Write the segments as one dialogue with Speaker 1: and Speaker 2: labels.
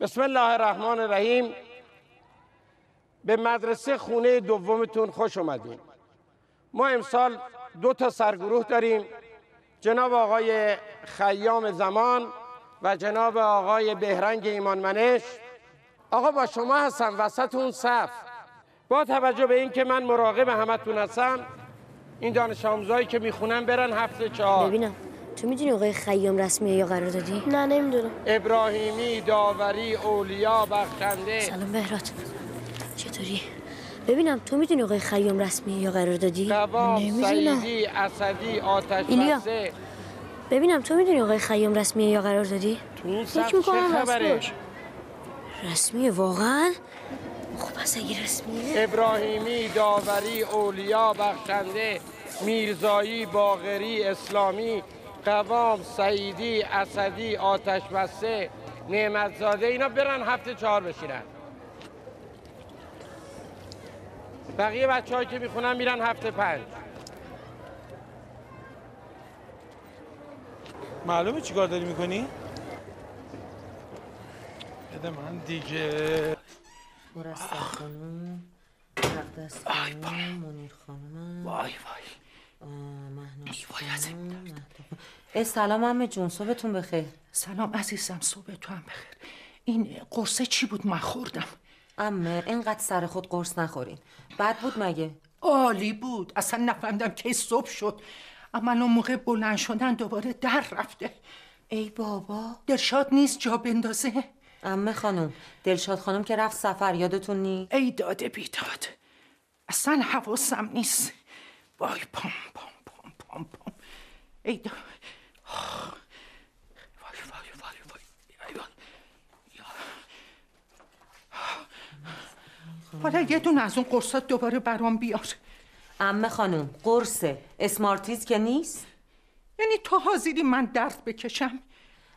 Speaker 1: بسم الله الرحمن الرحیم. به مدرسه خونه دومتون خوش اومدیم ما امسال دو تا سرگروه داریم. جناب آقای خیام زمان و جناب آقای بهرنگ ایمانمنش آقا با شما هستم وسط اون صف. با توجه به اینکه من مراقب همتون هستم این دانش آموزایی که می‌خونن برن هفته چهار.
Speaker 2: ببینم. تو می‌دونی آقای خیام رسمیه یا قرار دادی؟
Speaker 3: نه نمی‌دونم
Speaker 1: ابراهیمی داوری اولیا بخشنده
Speaker 2: سلام بهرات چطوری؟ ببینم تو می‌دونی آقای خیام رسمیه یا قرار دادی؟ نمی‌دونم.
Speaker 1: سعیدی اسدی آتش
Speaker 2: ایلیا. ببینم تو می‌دونی آقای خیام رسمیه یا قرار دادی؟
Speaker 1: تو این صف چه خبره.
Speaker 3: رسمیه
Speaker 2: واقعا؟ خب پس اگه رسمیه
Speaker 1: ابراهیمی داوری اولیا بخشنده میرزایی باغری اسلامی قوام سعیدی اسدی آتش بسته نعمتزاده اینا برن هفته چهار بشینن. بقیه بچه که می‌خونن میرن هفته پنج.
Speaker 4: معلومه چیکار داری می‌کنی؟ بده من دیگه.
Speaker 5: مرسل خانم مقدس خانم منیر خانم.
Speaker 4: وای وای.
Speaker 5: مهناز. اه، سلام امه جون صبحتون بخیر.
Speaker 6: سلام عزیزم صبح تو هم بخیر. این قرصه چی بود؟ من خوردم.
Speaker 5: امه اینقدر سر خود قرص نخورین. بد بود مگه؟
Speaker 6: عالی بود. اصلا نفهمیدم کی صبح شد. اما اون موقع بلند شدن دوباره در رفته.
Speaker 5: ای بابا.
Speaker 6: دلشاد نیست جا بندازه؟
Speaker 5: امه خانم دلشاد خانم که رفت سفر یادتون نی؟
Speaker 6: ای داده بیداد. اصلا حواسم نیست. وای پام پام پام پام پام ای دا. وای وای وای وای ای وای. حالا یه دونه از اون قرصات دوباره برام بیار
Speaker 5: امه خانم قرصه اسمارتیز که نیست
Speaker 6: یعنی تو حاضری من درد بکشم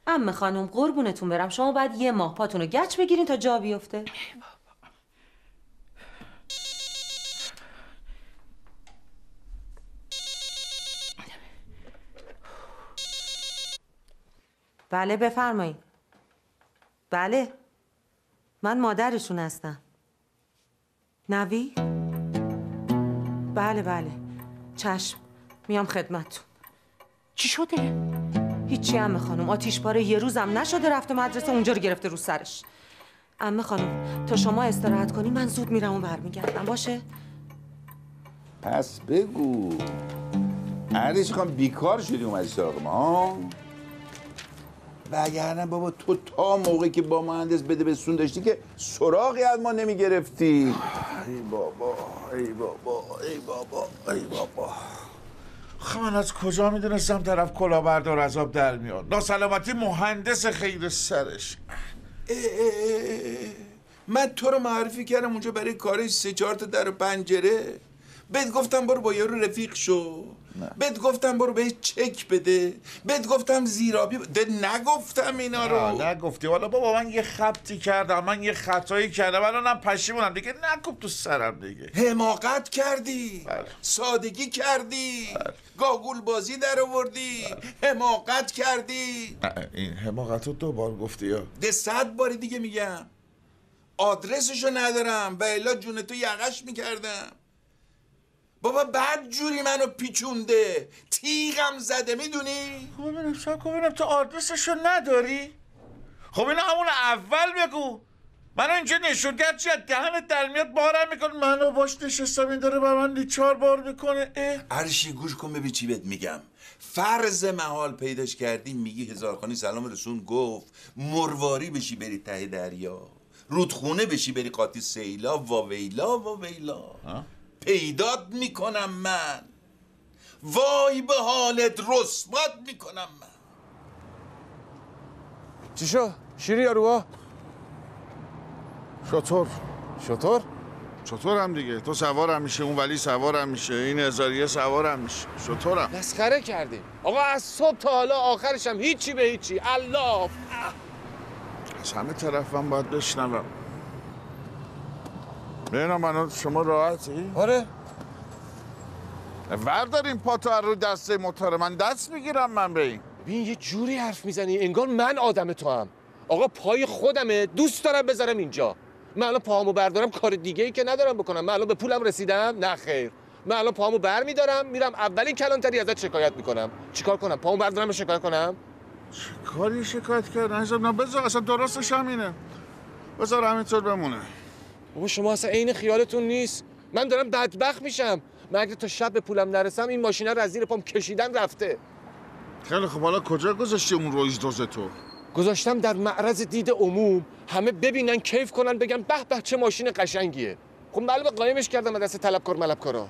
Speaker 5: امه خانم قربونتون برم شما باید یه ماه پاتون رو گچ بگیرین تا جا بیفته بله بفرمایید. بله. من مادرشون هستم. نوی؟ بله بله. چشم. میام خدمتتون.
Speaker 6: چی شده؟
Speaker 5: هیچی امه خانم. آتیش پاره یه روزم نشده رفته مدرسه اونجا رو گرفته رو سرش. امه خانم تا شما استراحت کنی من زود میرم و برمیگردم. باشه؟
Speaker 7: پس بگو. عریش خان بیکار شدی اومدی سراغ ما؟ وگرنه بابا تو تا موقعی که با مهندس بده بسون داشتی که سراغی از ما نمی‌گرفتی. ای بابا ای بابا ای بابا ای بابا.
Speaker 8: خب من از کجا می‌دونستم طرف کلاهبردار از آب در میاد؟ ناسلامتی مهندس خیر سرش.
Speaker 7: اه، اه، اه. من تو رو معرفی کردم اونجا برای کارش سه چهار تا در و پنجره. بهت گفتم برو با یارو رفیق شو. بهت گفتم برو بهش چک بده. بهت گفتم زیرابی ب- ده نگفتم اینا رو.
Speaker 8: نگفتی. والا بابا من یه خبتی کردم. من یه خطایی کردم. الانم پشیمونم. دیگه نکوب تو سرم دیگه.
Speaker 7: حماقت کردی.
Speaker 8: بله.
Speaker 7: سادگی کردی. گاگول بازی در آوردی. حماقت کردی.
Speaker 8: نه، این حماقت رو دوبار گفتی یا؟
Speaker 7: ده صد باری دیگه میگم. آدرسشو ندارم. و الا جون تو یقش می‌کردم. بابا بد جوری منو پیچونده. تیغم زده می‌دونی؟
Speaker 8: خب ببینم سب کن ببینم تو آدرسشو نداری؟ خب اینو همون اول بگو. منو اینجا نشونگر چی از دهنت در میاد بارم میکن منو باش نشستم این داره بر من بار می‌کنه. اه.
Speaker 7: عرشی گوش کن ببین چی بهت میگم. فرض محال پیداش کردی میگی هزارخانی سلام رسون گفت مرواری بشی بری ته دریا. رودخونه بشی بری قاطی سیلا واویلا واویلا. پیدات می‌کنم من. وای به حالت رسوات می‌کنم من.
Speaker 9: چی شو؟ شیری یاروها؟
Speaker 8: شطور.
Speaker 9: شطور؟
Speaker 8: شطورم دیگه. تو سوارم میشه اون ولی سوارم میشه. این هزاریه سوارم میشه. شطورم.
Speaker 9: مسخره کردی. آقا از صبح تا حالا آخرش هم هیچی به هیچی. الله.
Speaker 8: از همه طرفم باید بشنوم. ببینم منو شما راحتی؟
Speaker 9: آره.
Speaker 8: ورداریم پاتو از رو دسته موتور من دست می‌گیرم من به این.
Speaker 9: ببین یه جوری حرف می‌زنی. انگار من آدم تو هم.
Speaker 10: آقا پای خودمه. دوست دارم بذارم اینجا. من الان پاهامو بردارم. کار دیگه ای که ندارم بکنم. من الان به پولم رسیدم. نه خیر. من الان پاهامو بر میدارم میرم اولین کلانتری ازت شکایت می‌کنم. چیکار کنم؟ پاهامو بردارم شکایت کنم؟
Speaker 8: کاری شکایت کردن نه بذار اصلا درستش همینه. بذار همینطور بمونه.
Speaker 10: بابا شما اصلا عین خیالتون نیست. من دارم بدبخت میشم. من اگه تا شب به پولم نرسم این ماشینه رو از زیر پام کشیدن رفته.
Speaker 8: خیلی خب حالا کجا گذاشتی اون رویز دوز تو؟
Speaker 10: گذاشتم در معرض دید عموم. همه ببینن کیف کنن بگن به به چه ماشین قشنگیه. خب معلومه قایمش کردم از دست طلبکار ملبکارا.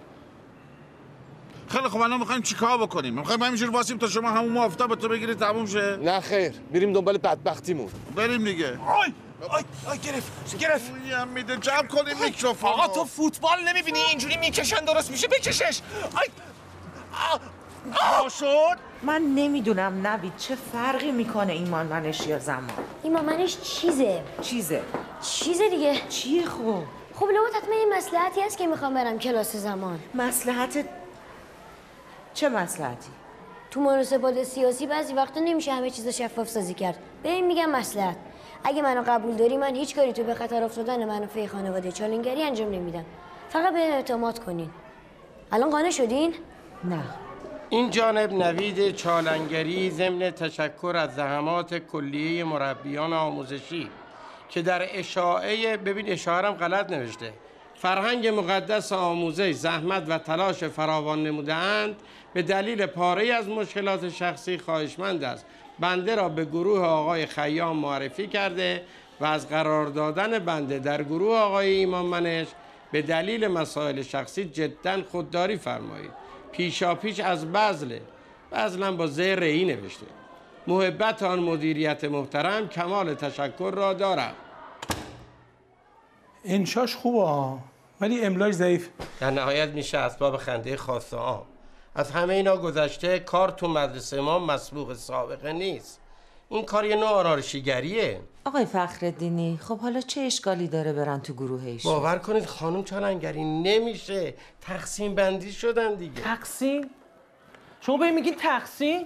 Speaker 8: خیلی خب الان می‌خوایم چیکار بکنیم؟ می‌خوایم همینجور واسیم تا شما همون مافتا به تو بگیری تموم شه؟
Speaker 10: نه خیر. بریم دنبال بدبختیمون.
Speaker 8: بریم دیگه.
Speaker 10: آی! آی آی گرفت گرفت.
Speaker 8: هم میده جمع کنیم میکروفون
Speaker 10: آقا تو فوتبال نمی‌بینی؟ اینجوری می‌کشن درست میشه بکشش. آی
Speaker 8: شد؟
Speaker 5: من نمی‌دونم نوید چه فرقی می‌کنه ایمان منش یا زمان؟
Speaker 2: ایمان منش چیزه.
Speaker 5: چیزه.
Speaker 2: چیزه دیگه.
Speaker 5: چیه خب؟
Speaker 2: خب لابد حتما یه مسلحتی هست که می‌خوام برم کلاس زمان.
Speaker 5: مسلحت چه مسلحتی؟
Speaker 2: تو مناسبات سیاسی بعضی وقتا نمیشه همه چیز شفاف سازی کرد. به این میگم مسلحت. اگه منو قبول داری من هیچ کاری تو به خطر افتادن منافع خانواده چالنگری انجام نمیدم. فقط به اعتماد کنین. الان قانع شدین؟
Speaker 5: نه.
Speaker 1: این جانب نوید چالنگری ضمن تشکر از زحمات کلیه مربیان آموزشی که در اشاعه ببین اشاعه هم غلط نوشته. فرهنگ مقدس آموزش زحمت و تلاش فراوان نمودهاند. به دلیل پاره از مشکلات شخصی خواهشمند است. بنده را به گروه آقای خیام معرفی کرده و از قرار دادن بنده در گروه آقای ایمان منش به دلیل مسائل شخصی جدا خودداری فرمایید. پیشا پیش از بذله بذلم با زیر ای نوشته. محبت آن مدیریت محترم کمال تشکر را دارم.
Speaker 11: انشاش خوبه ولی املاش ضعیف.
Speaker 1: در نهایت میشه اسباب خنده خاص عام. از همه اینا گذشته کار تو مدرسه ما مسبوق سابقه نیست. این کار یه نوع آرایشیگریه
Speaker 5: آقای فخردینی خب حالا چه اشکالی داره برن تو گروه ایشون
Speaker 1: باور کنید خانم چالنگری نمیشه. تقسیم بندی شدن دیگه.
Speaker 3: تقسیم؟ شما به میگین تقسیم؟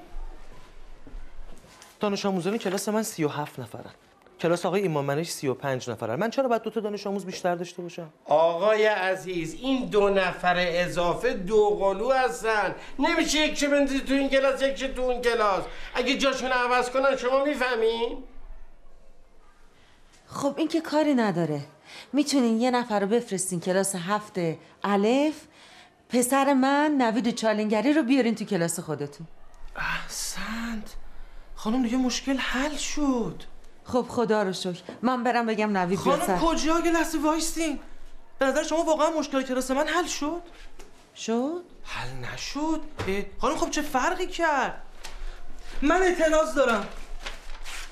Speaker 3: دانش آموزان کلاس من 37 نفرن. کلاس آقای ایمان منش 35 نفرن من چرا باید دو تا دانش آموز بیشتر داشته باشم؟
Speaker 1: آقای عزیز این دو نفر اضافه دو قلو هستن. نمیشه یک چه بندازی تو این کلاس یک چه تو اون کلاس. اگه جاشون عوض کنن شما می‌فهمین؟
Speaker 5: خب این که کاری نداره. می‌تونین یه نفر رو بفرستین کلاس هفت الف. پسر من نوید چالنگری رو بیارین تو کلاس خودتون.
Speaker 3: احسنت. خانم دیگه مشکل حل شد.
Speaker 5: خب خدا رو شکر. من برم بگم نوید بیاد
Speaker 3: خانم کجا یه لحظه وایستین به نظر شما واقعا مشکل کلاس من حل شد؟
Speaker 5: شد؟
Speaker 3: حل نشد؟ خانم خب چه فرقی کرد؟ من اعتراض دارم.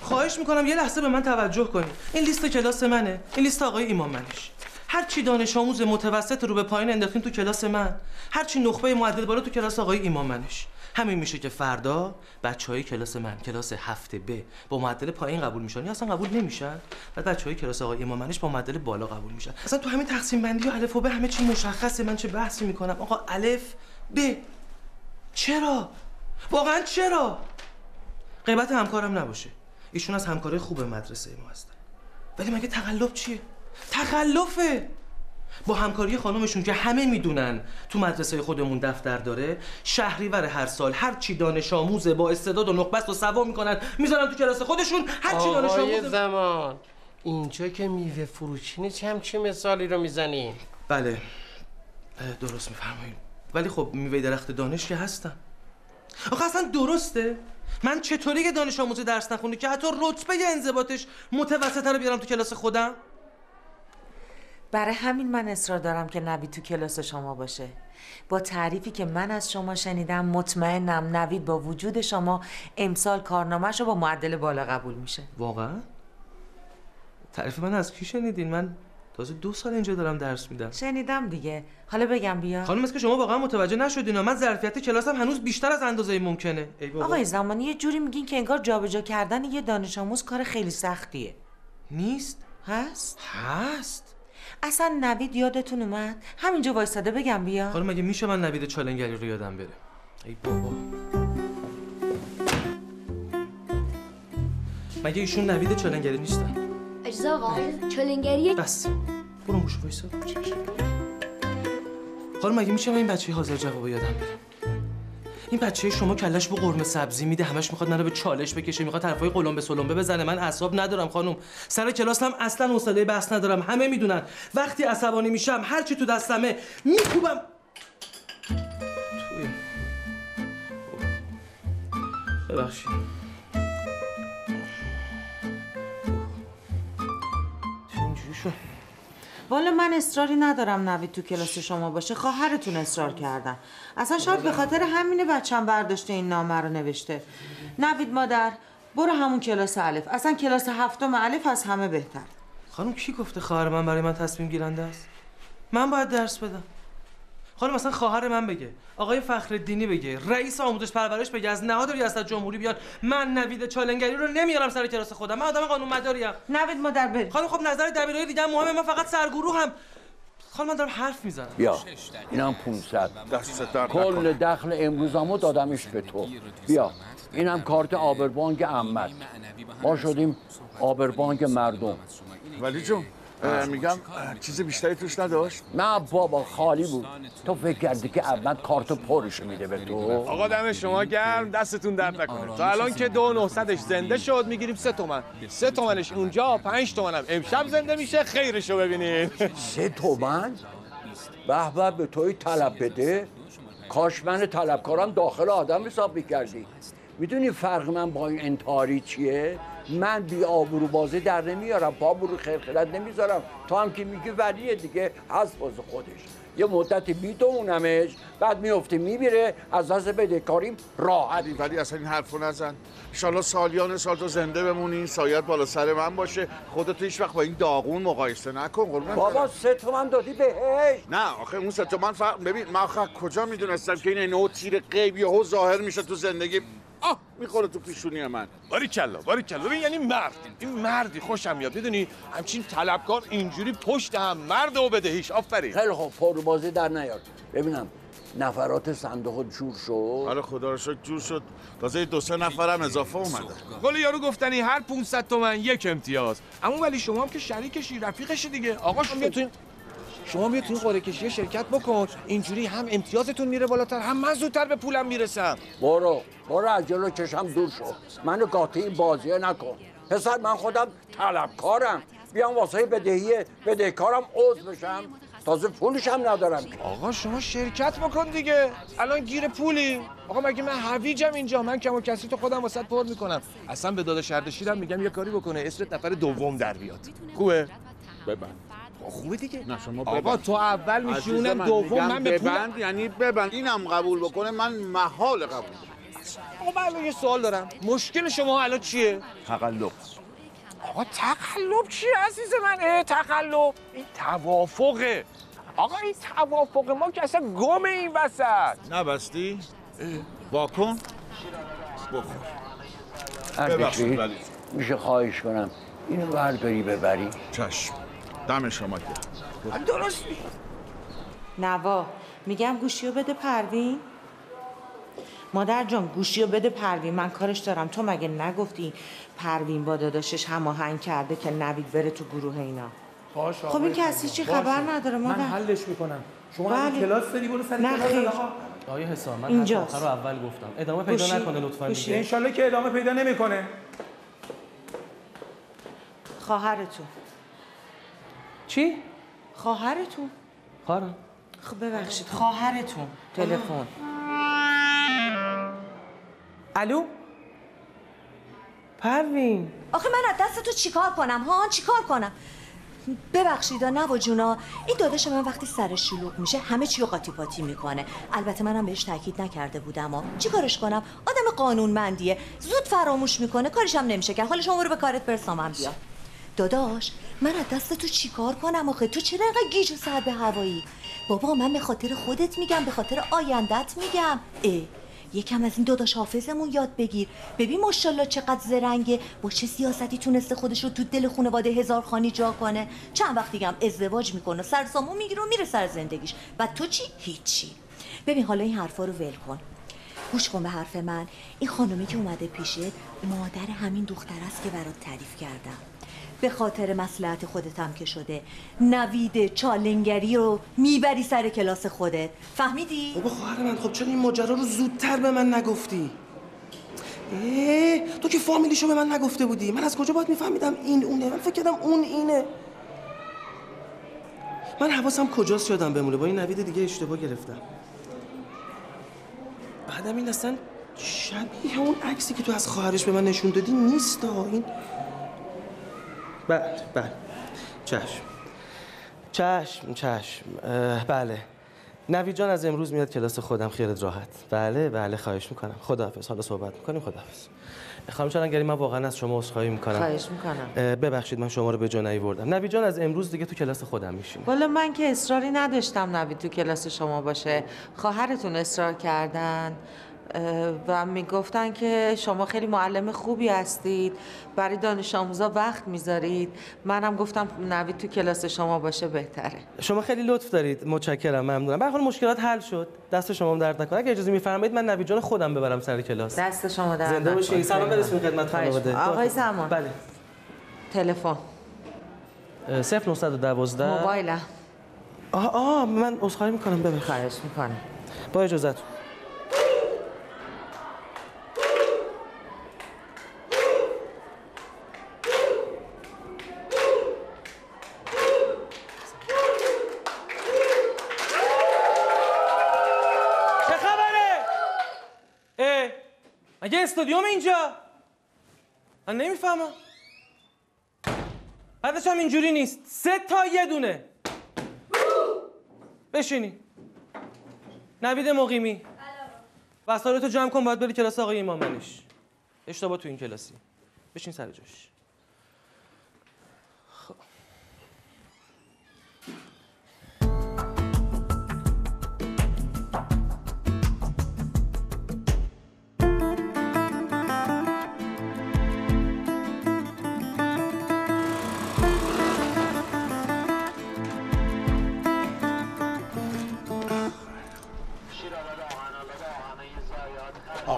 Speaker 3: خواهش می‌کنم یه لحظه به من توجه کنید این لیست کلاس منه. این لیست آقای ایمان منش. هر چی دانش آموز متوسط رو به پایین انداختیم تو کلاس من. هر چی نخبه معدل بالا تو کلاس آقای ایمان منش. همین میشه که فردا بچه های کلاس من کلاس هفته ب با معدل پایین قبول میشن یا اصلا قبول نمیشن؟ و بچه های کلاس آقای ایمان منش با معدل بالا قبول میشن. اصلا تو همین تقسیم بندی و الف و ب همه چی مشخصه. من چه بحثی می‌کنم؟ آقا الف ب. چرا؟ واقعا چرا؟ غیبت همکارم نباشه. ایشون از همکارای خوب مدرسه ما هستن. ولی مگه تقلب چیه؟ تخلفه با همکاری خانمشون که همه می‌دونن. تو مدرسه خودمون دفتر داره. شهریور هر سال هر چی دانش آموزه با استعداد و نخبست و سوا می‌کنن. می‌ذارن تو کلاس خودشون. هر چی دانش آموزه
Speaker 1: زمان اینجا که میوه فروشی نیست همچی مثالی رو می‌زنین
Speaker 3: بله. درست میفرمایید. ولی خب میوه درخت دانش که هستم. آخه اصلا درسته. من چطوری که دانش آموز درس نخونی که حتی رتبه انضباطش متوسطه رو بیارم تو کلاس خودم؟
Speaker 5: برای همین من اصرار دارم که نوید تو کلاس شما باشه. با تعریفی که من از شما شنیدم مطمئنم نوید با وجود شما امسال کارنامهش رو با معدل بالا قبول میشه.
Speaker 3: واقعا؟ تعریف من از کی شنیدین؟ من تازه دو سال اینجا دارم درس میدم.
Speaker 5: شنیدم دیگه. حالا بگم بیا.
Speaker 3: خانم است که شما واقعا متوجه نشدین من ظرفیت کلاسم هنوز بیشتر از اندازه ممکنه. ای بابا.
Speaker 5: آقای زمانی یه جوری میگین که انگار جابجا کردن یه دانش آموز کار خیلی سختیه.
Speaker 3: نیست.
Speaker 5: هست؟
Speaker 3: هست.
Speaker 5: اصلا نوید یادتون اومد؟ همینجا وایستاده بگم بیا.
Speaker 3: خانم مگه میشه من نوید چالنگری رو یادم بره؟ ای بابا. مگه ایشون نوید چالنگری نیستن؟
Speaker 2: اجازه آقا چلنگری
Speaker 3: بس. برو موش وایسا. خانم مگه میشه من این بچه حاضر جواب یادم بره؟ این بچه شما کلش با قرمه سبزی میده همش می‌خواد منو به چالش بکشه می‌خواد حرفای قلمبه سلمبه بزنه من اعصاب ندارم خانم. سر کلاس هم اصلا حوصله بحث ندارم همه می‌دونن. وقتی عصبانی میشم هر چی تو دستمه میکوبم. توی. ببخشید.
Speaker 5: والا من اصراری ندارم نوید تو کلاس شما باشه. خواهرتون اصرار کردن. اصلا شاید به خاطر همینه بچم برداشته این نامه رو نوشته. نوید مادر برو همون کلاس الف. اصلا کلاس هفتم الف از همه بهتر.
Speaker 3: خانم کی گفته خواهر من برای من تصمیم گیرنده است؟ من باید درس بدم. خانم مثلا خواهر من بگه آقای فخرالدینی بگه رئیس آموزش پرورش بگه از نهاد ریاست جمهوری بیان من نوید چالنگری رو نمیارم سر کلاس خودم. من آدم قانون مداریم
Speaker 5: نوید مادر بریم
Speaker 3: خانم خب نظر دبیرای دیگه مهمه من فقط سرگروه هم. خانم من دارم حرف می‌زنم.
Speaker 12: بیا. اینم 500
Speaker 8: دست در
Speaker 12: کل دخل امروزمو دادمش به تو. بیا. اینم کارت آبربانک احمد ما شدیم آبربانک مردم.
Speaker 8: ولی جون میگم چیز بیشتری توش نداشت؟
Speaker 12: نه بابا خالی بود. تو فکر کردی که احمد کارت پرش میده به تو؟
Speaker 9: آقا دم شما گرم. دستتون درد نکنه. تا الان که دو نهصدش زنده شد می‌گیریم سه تومن. سه تومنش اونجا پنج تومنم. امشب زنده میشه خیرشو ببینید
Speaker 12: سه تومن؟ به به به توی طلب بده. کاش من طلبکارم داخل آدم حساب می‌کردی. می‌دونی فرق من با این انتحاری چیه؟ من بی آبرو بازی در نمیارم پا برو خرخرت نمی‌ذارم. تو هم که میگی ولیه دیگه از باز خودش. یه مدتی میدونمش بعد میفته میبیره از دست بدهکاریم راحت.
Speaker 8: ولی اصلا این حرفو نزن. انشالله سالیان سال تو زنده بمونی سایت بالا سر من باشه. خودتو هیچ وقت با این داغون مقایسه نکن قربونت
Speaker 12: بابا. سه تومن دادی بهش.
Speaker 8: نه آخه اون سه تومن فرق ببین من آخه کجا می‌دونستم که این نوع تیر غیب یهو ظاهر میشه تو زندگی؟ آه می‌خوره تو پیشونی من.
Speaker 9: باریکلا باریکلا ببین یعنی مرد این مردی خوشم میاد. می‌دونی؟ همچین طلبکار اینجوری پشت هم مرد و بدهیش. آفرین.
Speaker 12: خیلی خوب. پررو بازی در نیار. ببینم نفرات صندوق جور شد؟
Speaker 8: آره خدا رو شکر جور شد. تازه دو سه نفرم اضافه اومده.
Speaker 9: قول یارو گفتنی هر 500 تومن یک امتیاز. اما ولی شما هم که شریکشی رفیقشی دیگه. آقا شما شما بیا تو این قرعه کشی شرکت بکن. اینجوری هم امتیازتون میره بالاتر هم من زودتر به پولم می‌رسم.
Speaker 12: برو برو از جلو چشم دور شو. منو قاطی این بازیه نکن. پسر من خودم طلبکارم. بیام واسه بدهی بدهکارم عضو بشم. تازه پولش هم ندارم.
Speaker 9: آقا شما شرکت بکن دیگه. الان گیر پولی آقا مگه من هویجم اینجا؟ من کم و کسی تو خودم واسط پر می‌کنم. اصلا به داداش اردشیرم میگم یه کاری بکنه. اسمت نفر دوم در بیاد. خوبه؟
Speaker 8: ببند.
Speaker 9: خوبه دیگه.
Speaker 8: نه شما
Speaker 9: آقا
Speaker 8: ببند.
Speaker 9: تو اول میشی اونم
Speaker 8: من
Speaker 9: دوم من به پول
Speaker 8: ببند یعنی ببند. اینم قبول بکنه من محال قبول
Speaker 9: آقا من الان یه سوال دارم. مشکل شما الان چیه؟
Speaker 8: تقلب.
Speaker 9: آقا تقلب چیه عزیز من؟ اه تقلب. این توافقه. آقا این توافق ما که اصلا گم این وسط.
Speaker 8: نبستی واکن؟ بخور. ببخشید ولی
Speaker 12: میشه خواهش کنم. اینو برداری ببری.
Speaker 8: چشم. دم شما گرم.
Speaker 9: درست
Speaker 5: نوا میگم گوشیو بده پروین. مادر جان گوشیو بده پروین. من کارش دارم. تو مگه نگفتی پروین با داداشش هماهنگ کرده که نوید بره تو گروه اینا؟
Speaker 4: باشه
Speaker 5: خب این که از هیچی خبر نداره
Speaker 4: من
Speaker 5: مادر
Speaker 4: حلش می‌کنم. شما
Speaker 5: بله.
Speaker 4: کلاس داری؟ برو سر
Speaker 5: نه
Speaker 4: کلاس.
Speaker 3: آقای حسام من
Speaker 5: اینجاست.
Speaker 3: آخر رو اول گفتم. ادامه پیدا
Speaker 5: گوشی.
Speaker 3: نکنه لطفا
Speaker 5: گوشی.
Speaker 3: دیگه.
Speaker 4: انشالله که ادامه پیدا نمی‌کنه.
Speaker 5: خواهرتون.
Speaker 3: چی؟
Speaker 5: خواهرتون.
Speaker 3: خواهرم
Speaker 5: خب ببخشید. خواهرتون. تلفن.
Speaker 3: الو؟ پروین.
Speaker 13: آخه من از دست تو چیکار کنم ها؟ چیکار کنم؟ ببخشید نوا جونا. این داداش من وقتی سرش شلوغ میشه همه چی رو قاطی پاتی می‌کنه. البته منم بهش تاکید نکرده بودم ها. چیکارش کنم؟ آدم قانونمندیه. زود فراموش می‌کنه کارش هم نمیشه کرد. حالا شما رو به کارت برسامم بیا داداش من از دست تو چیکار کنم آخه؟ تو چرا انقدر گیج و سر به هوایی؟ بابا من به خاطر خودت میگم به خاطر آیندت میگم. اه. یکم از این داداش حافظمون یاد بگیر. ببین ماشاءالله چقدر زرنگه. با چه سیاستی تونسته خودش رو تو دل خانواده هزار خانی جا کنه؟ چند وقت دیگه هم ازدواج می‌کنه سرسامو می‌گیره و میره سر زندگیش. و تو چی؟ هیچی. ببین حالا این حرفا رو ول کن. گوش کن به حرف من. این خانومی که اومده پیشت مادر همین دختر است که برات تعریف کردم. به خاطر مسلحت خودتم که شده. نوید چالنگری رو می‌بری سر کلاس خودت. فهمیدی؟
Speaker 3: بابا خواهر من خب چرا این ماجرا رو زودتر به من نگفتی. اه تو که فامیلیشو به من نگفته بودی. من از کجا باید میفهمیدم این اونه؟ من فکر کردم اون اینه. من حواسم کجاست یادم بمونه؟ با این نوید دیگه اشتباه گرفتم. بعدم این اصلا شبیه اون عکسی که تو از خواهرش به من نشون دادی نیست این بله بله. چشم. چشم چشم. بله. نوید جان از امروز میاد کلاس خودم خیرت راحت. بله بله خواهش می‌کنم. خداحافظ. حالا صحبت می‌کنیم خداحافظ. خانم چالنگری من واقعا از شما عذرخواهی می‌کنم
Speaker 5: خواهش می‌کنم.
Speaker 3: ببخشید من شما رو به جا نیوردم نوید جان از امروز دیگه تو کلاس خودم میشینه
Speaker 5: والا من که اصراری نداشتم نوید تو کلاس شما باشه. خواهرتون اصرار کردن. و می‌گفتن که شما خیلی معلم خوبی هستید. برای دانش آموزا وقت می‌ذارید. منم گفتم نوید تو کلاس شما باشه بهتره.
Speaker 3: شما خیلی لطف دارید. متشکرم ممنونم. حال مشکلات حل شد. دست شما هم درد نکنه. اگه اجازه میفرمایید من نوید جان خودم ببرم سر کلاس.
Speaker 5: دست شما در
Speaker 3: زنده باشین. سلام برسون خدمت خانواده.
Speaker 5: آقای سلمان
Speaker 3: بله.
Speaker 5: تلفن.
Speaker 3: 0912
Speaker 5: موبایلم.
Speaker 3: آه آه من عذرخواهی می‌کنم. ببخشید.
Speaker 5: خواهش می‌کنم.
Speaker 3: با اجازهتون مگه استادیوم اینجا؟ من نمی‌فهمم. بعدش هم اینجوری نیست. سه تا یه دونه. بشینی. نوید مقیمی. وسایلتو جمع کن باید بری کلاس آقای ایمامنش. اشتباه تو این کلاسی. بشین سر جاش.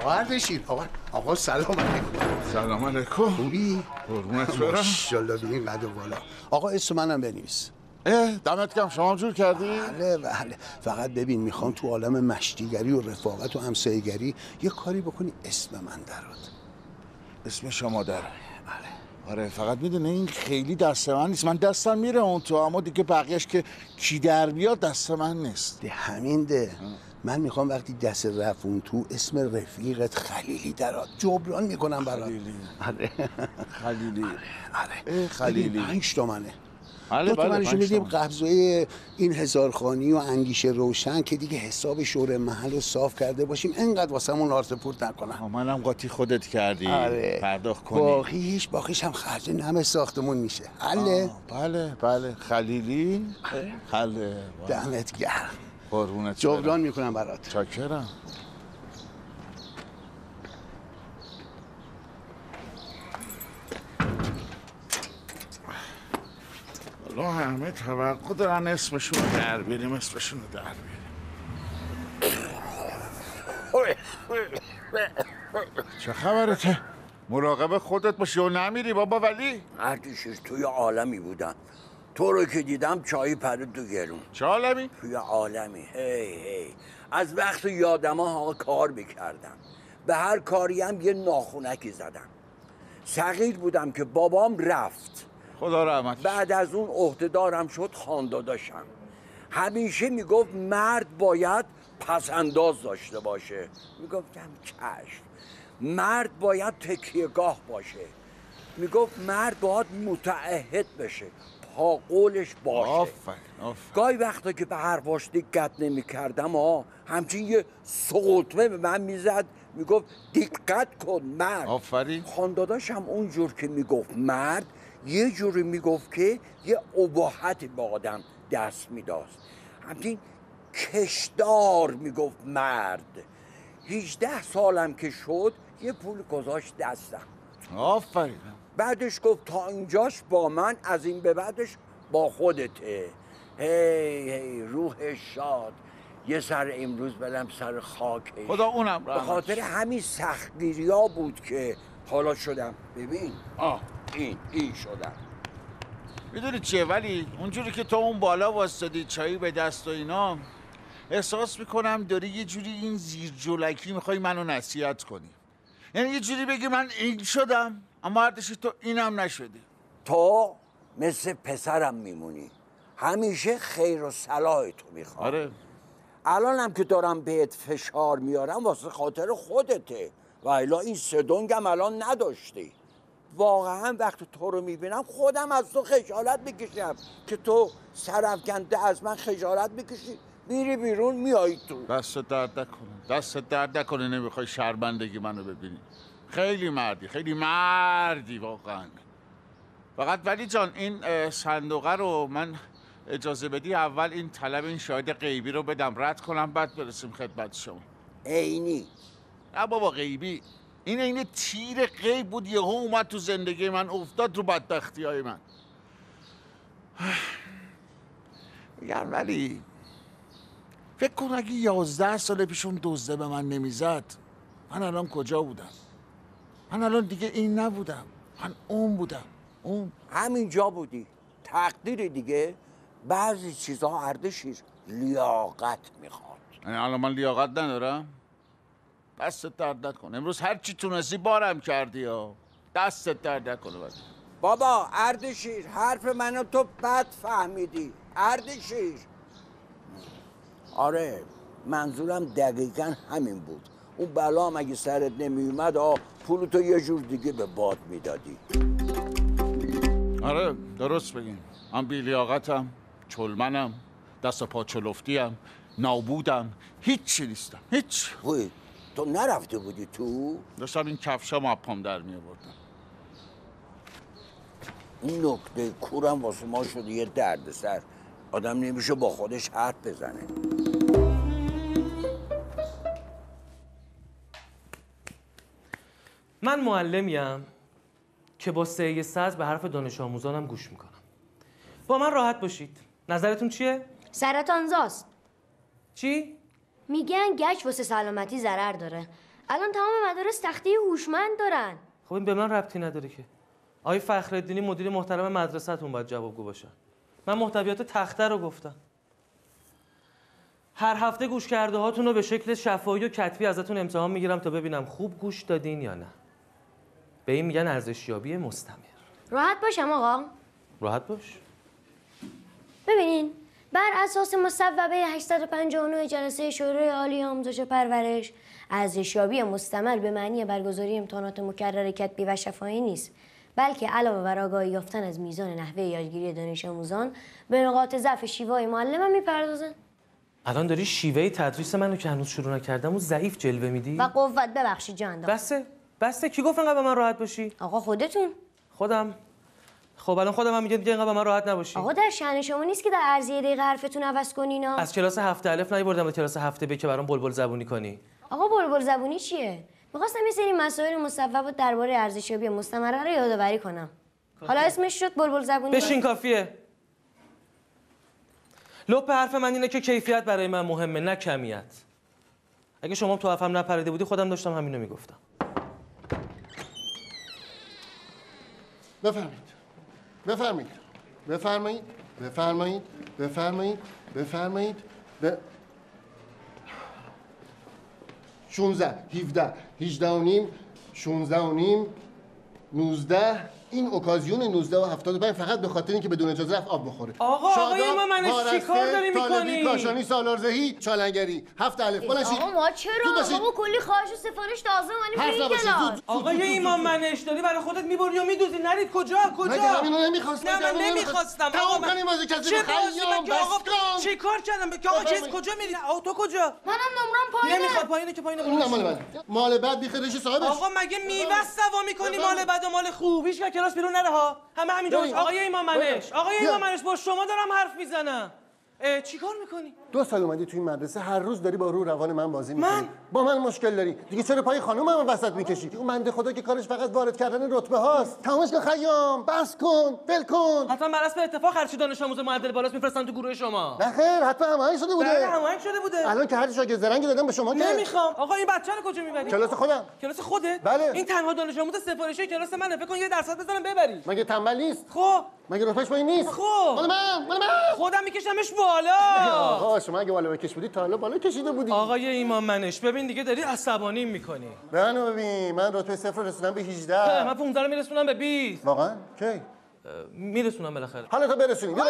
Speaker 14: آقا اردشیر آقا آقا سلام علیکم.
Speaker 8: سلام علیکم.
Speaker 14: خوبی؟
Speaker 8: قربونت برم.
Speaker 14: ماشاءالله به این قد و بالا. آقا اسم منم بنویس.
Speaker 8: اه دمت گرم. شما جور کردی؟
Speaker 14: بله بله. فقط ببین می‌خوام تو عالم مشتیگری و رفاقت و همسایگری یه کاری بکنی اسم من درات
Speaker 8: اسم شما در. آره فقط می‌دونه این خیلی دست من نیست. من دستم میره اون تو اما دیگه بقیهش که کی در بیاد دست من نیست.
Speaker 14: ده همین ده. من می‌خوام وقتی دست رفون تو اسم رفیقت خلیلی درات جبران می‌کنم برات.
Speaker 8: خلیلی.
Speaker 14: آره.
Speaker 8: خلیلی.
Speaker 14: آره
Speaker 8: اه، خلیلی.
Speaker 14: پنج تومنه.
Speaker 8: بله
Speaker 14: دو
Speaker 8: بله
Speaker 14: تومنشو
Speaker 8: پنج
Speaker 14: میدیم. قبضای این هزارخانی و اندیشه روشن که دیگه حساب شور محل رو صاف کرده باشیم. انقدر واسمون آرت پورت نکنم
Speaker 8: منم قاطی خودت کردی.
Speaker 14: آره.
Speaker 8: پرداخت کنی.
Speaker 14: باقیش باقیش هم خرج نم ساختمون میشه. حله.
Speaker 8: بله بله. خلیلی؟ حله.
Speaker 14: دمت گرم.
Speaker 8: قربونت
Speaker 14: جبران می‌کنم برات.
Speaker 8: چاکرم. حالا همه توقع دارن اسمشون رو در بیاریم اسمشون رو در بیاریم. چه خبرته؟ مراقب خودت باشی و نمیری بابا ولی؟
Speaker 12: اردشیر توی عالمی بودم تو رو که دیدم چای پرید تو گلون.
Speaker 8: چه عالمی؟
Speaker 12: توی عالمی. هی هی. از وقت یادم ها کار می‌کردم. به هر کاری هم یه ناخونکی زدم. صغیر بودم که بابام رفت.
Speaker 8: خدا رحمت
Speaker 12: بعد از اون عهدهدارم شد خانداداشم. همیشه می‌گفت مرد باید پسنداز داشته باشه. می‌گفتم چشم. مرد باید تکیهگاه باشه. می‌گفت مرد باید متعهد بشه. پا قولش باشه.
Speaker 8: آفرین آفرین.
Speaker 12: گاهی وقتا که به حرفاش دقت نمی کردم ها همچین یه سقطمه به من می‌زد می‌گفت دقت کن مرد.
Speaker 8: آفرین.
Speaker 12: خانداداشم اونجور که می‌گفت مرد یه جوری می‌گفت که یه اباحتی به آدم دست می‌داد همچین کشدار می‌گفت مرد. هیچده سالم که شد یه پول گذاشت دستم.
Speaker 8: آفرین.
Speaker 12: بعدش گفت تا اینجاش با من از این به بعدش با خودته. هی هی روح شاد. یه سر امروز برم سر خاکش.
Speaker 8: خدا اونم
Speaker 12: به. خاطر همین سختگیری ها بود که حالا شدم. ببین. آه. این این شدم.
Speaker 8: می‌دونی چیه؟ ولی اونجوری که تو اون بالا واسطدی چایی به دست و اینا احساس می‌کنم داری یه جوری این زیر جلکی می‌خوای منو نصیحت کنی. یعنی یه جوری بگی من این شدم. اما اردشیر تو اینم نشدی.
Speaker 12: تو مثل پسرم میمونی. همیشه خیر و صلاح تو می‌خوام
Speaker 8: آره.
Speaker 12: الانم که دارم بهت فشار میارم واسه خاطر خودته. و الا این سدونگم الان نداشتی. واقعا وقتی تو رو می‌بینم خودم از تو خجالت می‌کشم که تو سرفکنده از من خجالت می‌کشی. میری بیرون میایی تو.
Speaker 8: دست درد نکنه. دست درد نکنه نمی‌خوای شرمندگی منو ببینی. خیلی مردی خیلی مردی واقعا. فقط ولی جان این صندوقه رو من اجازه بدی اول این طلب این شاهد غیبی رو بدم. رد کنم بعد برسیم خدمت شما.
Speaker 12: عینی.
Speaker 8: نه بابا غیبی. این این تیر غیب بود. یهو اومد تو زندگی من افتاد رو بدبختی های من. میگم ولی فکر کن اگه یازده سال پیش اون دزده به من نمی‌زد من الان کجا بودم؟ من الان دیگه این نبودم. من اون بودم. اون.
Speaker 12: همینجا بودی. تقدیر دیگه. بعضی چیزها اردشیر. لیاقت می‌خواد.
Speaker 8: یعنی الان من لیاقت ندارم. دستت درد نکن امروز هر چی تونستی بارم کردی ها. دستت درد نکنه ولی
Speaker 12: بابا اردشیر. حرف منو تو بد فهمیدی. اردشیر. آره منظورم دقیقا همین بود. اون بلا هم اگه سرت نمیومد آ پول تو یه جور دیگه به باد می‌دادی.
Speaker 8: آره درست بگین. من بیلیاقتم چلمنم دست پا چلفتیم نابودم. هیچی نیستم هیچ.
Speaker 12: وای تو نرفته بودی تو؟
Speaker 8: داشتم این کفشا از پام در می آوردم
Speaker 12: این نکته کورم واسه ما شده یه دردسر. آدم نمیشه با خودش حرف بزنه.
Speaker 3: من معلمیم که با سعی سز به حرف دانش آموزانم گوش می‌کنم. با من راحت باشید. نظرتون چیه؟
Speaker 2: سرطان زاست.
Speaker 3: چی؟
Speaker 2: میگن گچ واسه سلامتی ضرر داره. الان تمام مدارس تخته هوشمند دارن.
Speaker 3: خب این به من ربطی نداره که. آقای فخرالدینی مدیر محترم مدرسهتون باید جوابگو باشن من محتویات تخته رو گفتم. هر هفته گوش کرده هاتون رو به شکل شفاهی و کتبی ازتون امتحان می‌گیرم تا ببینم خوب گوش دادین یا نه. به این میگن ارزشیابی مستمر.
Speaker 2: راحت باشم آقا.
Speaker 3: راحت باش.
Speaker 2: ببینین بر اساس مصوبه 859 جلسه شورای عالی آموزش و پرورش ارزشیابی مستمر به معنی برگزاری امتحانات مکرر کتبی و شفاهی نیست بلکه علاوه بر آگاهی یافتن از میزان نحوه یادگیری دانش آموزان به نقاط ضعف شیوای معلم هم می‌پردازن.
Speaker 3: الان داری شیوه تدریس منو که هنوز شروع نکردم و ضعیف جلوه میدی؟
Speaker 2: و قوت ببخشید جان.
Speaker 3: بسه. بسه کی گفت انقدر به من راحت باشی؟
Speaker 2: آقا خودتون.
Speaker 3: خودم. خب الان خودم هم میگه دیگه انقدر به من راحت نباشی.
Speaker 2: آقا در شأن شما نیست که در ارزیه دقیقه حرفتون عوض کنین ها.
Speaker 3: از کلاس هفته الف نیوردم به کلاس هفته ب که برام بلبل زبونی کنی.
Speaker 2: آقا بلبل زبونی چیه؟ می‌خواستم یه سری مسائل مصوبات درباره ارزشیابی مستمره رو یادآوری کنم. حالا اسمش شد بلبل زبونی
Speaker 3: بشین کافیه. لپ حرف من اینه که کیفیت برای من مهمه نه کمیت. اگه شما تو حرفم نپریده بودی خودم داشتم همینو می‌گفتم.
Speaker 15: بفرمایید. بفرمایید. بفرمایید. بفرمایید. بفرمایید. بفرمایید. ب... 16 17 18 و نیم. 16 و نیم. 19 این اوکازیون 19 و 75 فقط به خاطر اینکه بدون اجازه رفت آب بخوره.
Speaker 3: آقا، آقای امامنش
Speaker 15: وارسته،
Speaker 3: چیکار داری
Speaker 15: طالبی،
Speaker 3: می‌کنی؟
Speaker 15: کاشانی سالارزهی چالنگری هفت الف بلند.
Speaker 2: آقا ما چرا. بابا کلی خواهش و سفارش تازه. این
Speaker 15: زود،
Speaker 2: کلاس.
Speaker 15: زود.
Speaker 3: آقای ایمان منش داری برای خودت می‌بری و میدوزی. نرید کجا؟ کجا؟
Speaker 15: مگه همینو نمی‌خواست؟
Speaker 3: نه من نمی‌خواستم.
Speaker 15: نمی‌خواست؟ تمام کنیم بازی کسی
Speaker 3: چه
Speaker 15: رو
Speaker 3: بازی
Speaker 15: خیام،
Speaker 3: من که آقا
Speaker 15: بس کن.
Speaker 3: چی کار کردم؟ که آقا چیز. کجا میری؟ آقا تو کجا؟
Speaker 2: منم نمرم پایینه.
Speaker 3: نمی‌خواد پایینه که پایینه
Speaker 15: اون مال بعد. مال بعد بیخیرش صاحبش.
Speaker 3: آقا مگه میوه سوا می‌کنی مال بد و مال خوب. هیچ کلاس بیرون نره ها. همه همینجا
Speaker 15: بریم.
Speaker 3: آقای ایمان منش آقای
Speaker 15: بیا.
Speaker 3: ایمان منش با شما دارم حرف می‌زنم. چیکار می‌کنی؟
Speaker 15: دو سال اومدی تو این مدرسه هر روز داری با رو روان من بازی می‌کنی. با من مشکل داری. دیگه چرا پای خانم هم وسط می‌کشی؟ اون منده خدا که کارش فقط وارد کردن رتبه هاست. تماش کن خیام. بس کن. ول کن.
Speaker 3: حتما بر اساس اتفاق هرچی دانش آموز معدل بالاست میفرستن تو گروه شما.
Speaker 15: نه خیر حتما هماهنگ شده بوده.
Speaker 3: بله هماهنگ شده بوده.
Speaker 15: الان که هر شاگرد زرنگی دادم به شما که
Speaker 3: نمی‌خوام. آقا این بچه رو کجا می‌بری؟
Speaker 15: کلاس خودم.
Speaker 3: کلاس خودت
Speaker 15: بله.
Speaker 3: این تنها دانش آموز سفارشی کلاس منه. فکر کن یه درصد بزنم ببری.
Speaker 15: مگه تنبل نیست؟
Speaker 3: خب.
Speaker 15: مگه رتبهش پایین نیست؟
Speaker 3: خب.
Speaker 15: مال من مال من.
Speaker 3: خودم میکشمش بالا.
Speaker 15: آقا شما اگه بالا بکش بودی تا حالا بالا کشیده بودی.
Speaker 3: آقای ایمان منش ببین دیگه داری عصبانی می‌کنی.
Speaker 15: منو ببین من رتبه صفر رسوندم به 18
Speaker 3: من 15 رو میرسونم به 20
Speaker 15: واقعا؟ کی؟
Speaker 3: میرسونم بالاخره.
Speaker 15: حالا تو برسونی بیا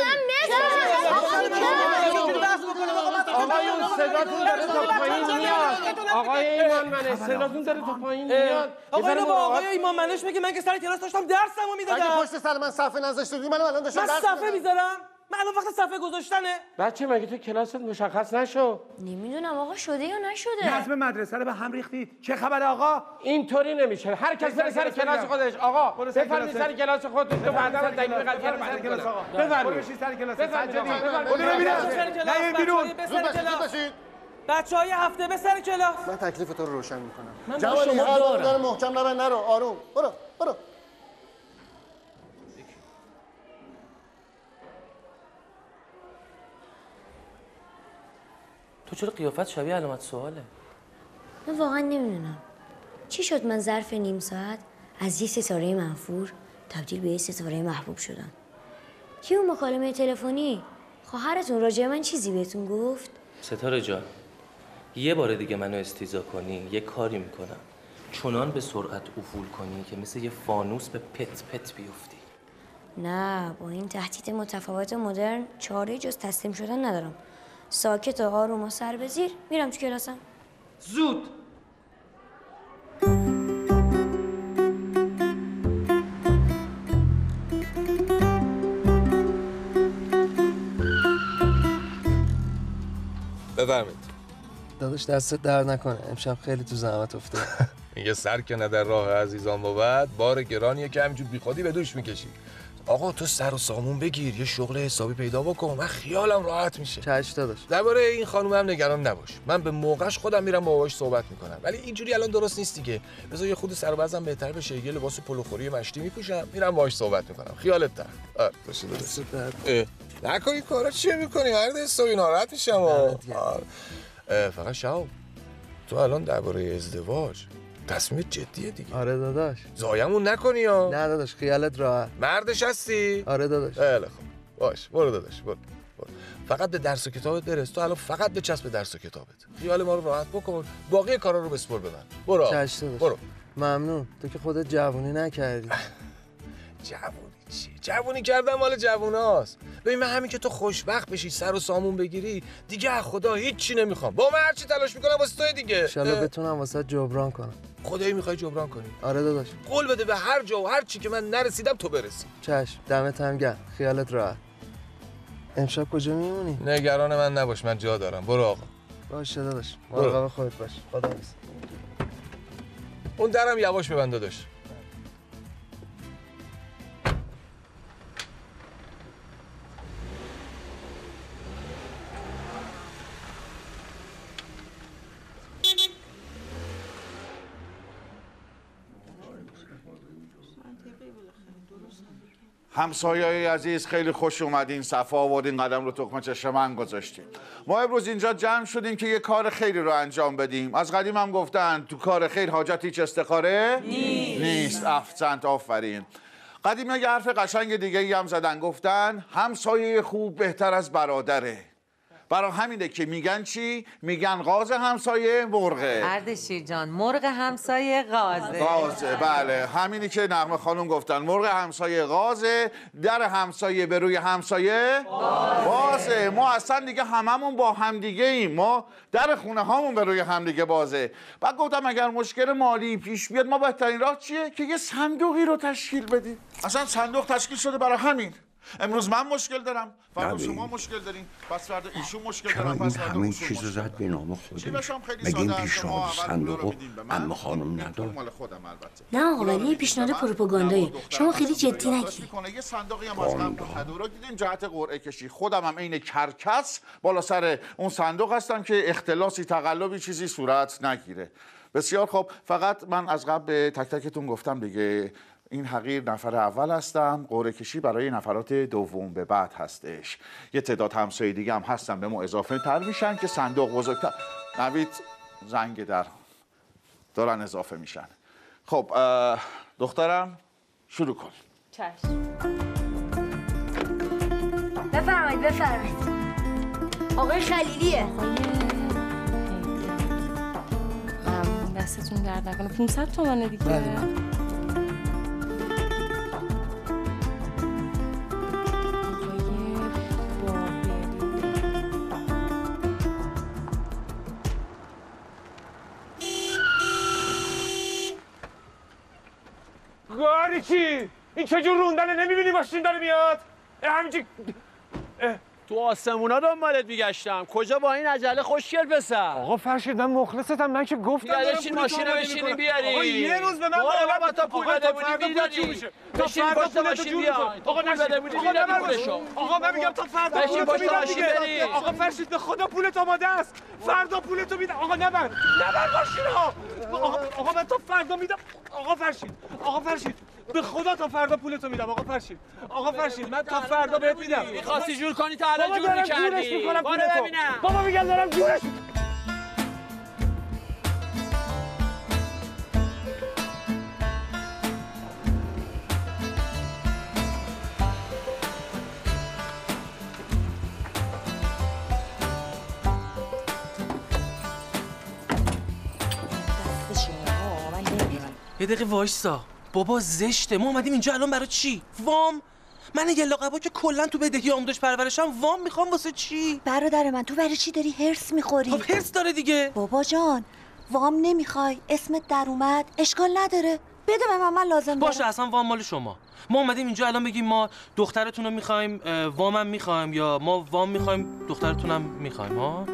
Speaker 1: آقایون صداتون داره تا پایین میاد. آقای ایمان منه صداتون داره تا پایین میاد.
Speaker 3: آقا اینو با آقای ایمان منش میگه من که سر کلاس داشتم درسمو می‌دادم.
Speaker 15: اگه پشت سر من صفحه نذاشته بودی منم الان داشتم
Speaker 3: من صفحه
Speaker 15: می‌دادم.
Speaker 3: می‌ذارم؟ من الان وقت صفحه گذاشتنه.
Speaker 1: بچه مگه تو کلاست مشخص نشو؟
Speaker 2: نمی‌دونم آقا شده یا نشده؟
Speaker 4: نظم مدرسه رو به هم ریختید چه خبر آقا؟
Speaker 1: اینطوری نمیشه. هر کس بره سر کلاس خودش. آقا بفرمایید
Speaker 4: کلاس.
Speaker 1: سر کلاس خودتون. تو بعدا من دلیل قضیه رو
Speaker 4: کلاس آقا.
Speaker 1: بفرمایید.
Speaker 4: سر کلاس.
Speaker 1: بفرمایید.
Speaker 4: این بیرون.
Speaker 3: به. بچه های هفته به سر کلاس.
Speaker 15: من تکلیف تو رو روشن می‌کنم.
Speaker 3: من شما.
Speaker 15: داره محکم نبند. نرو آروم. برو برو.
Speaker 3: چرا قیافت شبیه علامت سواله؟
Speaker 2: من واقعا نمی‌دونم. چی شد من ظرف نیم ساعت از یه ستاره منفور تبدیل به یه ستاره محبوب شدم؟ کی اون مکالمه تلفنی؟ خواهرتون راجع من چیزی بهتون گفت؟
Speaker 3: ستاره جان یه بار دیگه منو استیزا کنی یه کاری می‌کنم. چنان به سرعت افول کنی که مثل یه فانوس به پت پت بیفتی.
Speaker 2: نه با این تهدید متفاوت مدرن چاره جز تسلیم شدن ندارم. ساکت و آروم و سر به زیر. میرم تو کلاسم.
Speaker 3: زود.
Speaker 9: بفرمایید.
Speaker 16: داداش دستت در نکنه. امشب خیلی تو زحمت افتاد.
Speaker 9: میگه سر که نه در راه عزیزان بود بار گرانیه که همینجور بیخودی به دوش می‌کشی. آقا تو سر و سامون بگیر یه شغل حسابی پیدا بکن من خیالم راحت میشه.
Speaker 16: چش داداش.
Speaker 9: درباره این خانم هم نگران نباش. من به موقعش خودم میرم باهاش صحبت می‌کنم. ولی اینجوری الان درست نیست دیگه. بذار یه خود سر و وزنم بهتر بشه. یه لباس پلوخوری مشتی میپوشم. میرم باهاش صحبت می‌کنم. خیالت در آره باشه اه، نکنی کارا. چیه می‌کنی؟ مرد حسابی ناراحت میشم. فقط شهاب تو الان درباره ازدواج تصمیم جدیه دیگه.
Speaker 16: آره داداش.
Speaker 9: زایمون نکنی یا
Speaker 16: نه داداش خیالت راحت.
Speaker 9: مردش هستی؟
Speaker 16: آره داداش.
Speaker 9: خیلی خوب. باش برو داداش برو. برو. فقط به درس و کتابت برس تو الان فقط به چسب درس و کتابت. خیال ما رو راحت بکن. باقی کارا رو بسپر به من برو برو.
Speaker 16: ممنون. تو که خودت جوونی نکردی.
Speaker 9: جوونی چی؟ جوونی کردن مال جووناست. ببین من همین که تو خوشبخت بشی سر و سامون بگیری دیگه خدا هیچی نمی‌خوام. با من هرچی تلاش می‌کنم واسه تو دیگه. اه،
Speaker 16: بتونم واسه جبران کنم.
Speaker 9: خدایی می‌خوای جبران کنی؟
Speaker 16: آره داداش.
Speaker 9: قول بده به هر جا و هر چی که من نرسیدم تو برسی.
Speaker 16: چشم دمت هم گرم. خیالت راحت. امشب کجا میمونی؟
Speaker 9: نگران من نباش من جا دارم. برو آقا.
Speaker 16: باشه داداش. مراقب خودت باش. خدا
Speaker 9: اون درم یواش ببند داداش.
Speaker 8: همسایه‌های عزیز خیلی خوش اومدین صفا آوردین قدم رو تخم چشم من گذاشتین. ما امروز اینجا جمع شدیم که یه کار خیلی رو انجام بدیم. از قدیم هم گفتن تو کار خیر حاجت هیچ استخاره نیست. نیست. افسنت آفرین. قدیم یه حرف قشنگ دیگه ای هم زدن گفتن همسایه خوب بهتر از برادره. برای همینه که میگن چی؟ میگن غاز همسایه مرغه
Speaker 5: اردشیر جان مرغ همسایه غازه.
Speaker 8: غازه بله. همینی که نغمه خانم گفتن. مرغ همسایه غازه. در همسایه به روی همسایه بازه. ما اصلا دیگه هممون با همدیگه ایم. ما در خونه هامون به روی همدیگه بازه. بعد گفتم اگر مشکل مالی پیش بیاد ما بهترین راه چیه؟ که یه صندوقی رو تشکیل بدیم. اصلا صندوق تشکیل شده برای همین. امروز من مشکل دارم. فردا. شما مشکل دارین. پس فردا ایشون مشکل
Speaker 12: این
Speaker 8: پس فردا
Speaker 12: همه چیز رو زد به نام خودش. مگه این
Speaker 8: ساده است. شما
Speaker 12: پیشنهاد صندوق. اما خانم
Speaker 8: البته.
Speaker 2: نه آقا ولی این پیشنهاد پروپاگاندایی. شما خیلی جدی
Speaker 8: یادداشت
Speaker 2: نگیر
Speaker 8: می‌کنه. یه صندوقی هم از قبل تدارک دیدین جهت قرعه کشی. خودم هم عین کرکس بالا سر اون صندوق هستم که اختلاسی تقلبی چیزی صورت نگیره. بسیار خب فقط من از قبل به تک تکتون گفتم دیگه. این حقیر نفر اول هستم. قرعه کشی برای نفرات دوم به بعد هستش. یه تعداد همسایه دیگه هم هستن به ما اضافه تر میشن که صندوق بزرگتر. نوید زنگ در. دارن اضافه میشن. خب دخترم شروع کن.
Speaker 2: بفرمایید بفرمایید. آقای خلیلیه.
Speaker 17: دستتون درد نکنه. 500 تومنه دیگه.
Speaker 11: گاری چی؟ این چه جور روندنه نمی‌بینی ماشین داره میاد؟ همینجی
Speaker 18: تو آسمونا دنبالت میگشتم کجا با این عجله خوشگل پسر
Speaker 11: آقا فرشید من مخلصتم من که گفتم
Speaker 18: بیا
Speaker 11: دارم
Speaker 18: بشین
Speaker 11: پول
Speaker 18: ماشین بشینی. بیاری
Speaker 11: آقا یه روز به من
Speaker 18: بابا تا پول بده بودی؟
Speaker 11: تا
Speaker 18: بشین پشت ماشین بیا.
Speaker 11: آقا نشین. آقا نبر. آقا من میگم تا فردا
Speaker 18: بشین پشت ماشین. بری.
Speaker 11: آقا فرشید به خدا پولت آماده است فردا پولتو میدم آقا نبر نبر ماشین ها آقا من تا فردا میدم آقا فرشید آقا فرشید به خدا تا فردا پولتو میدم آقا فرشید آقا فرشید من تا فردا بهت میدم
Speaker 18: می‌خواستی جور کنی تا الان
Speaker 11: بابا
Speaker 18: جور می‌کردی.
Speaker 11: پولتو.
Speaker 18: ببینم.
Speaker 11: بابا میگم دارم جورش
Speaker 3: یه دقیقه وایسا بابا زشته. ما اومدیم اینجا الان برای چی؟ وام؟ من یه لقبا که کلا تو بدهی آموزش پرورشم وام می‌خوام واسه چی؟
Speaker 13: برادر من تو برای چی داری هرس می‌خوری؟
Speaker 3: خب هرس داره دیگه.
Speaker 13: بابا جان وام نمی‌خوای. اسمت در اومد. اشکال نداره. بده من من لازم
Speaker 3: باشه
Speaker 13: دارم.
Speaker 3: اصلا وام مال شما. ما اومدیم اینجا الان بگیم ما دخترتون رو می‌خوایم وامم می‌خوایم یا ما وام می‌خوایم دخترتونم می‌خوایم ها؟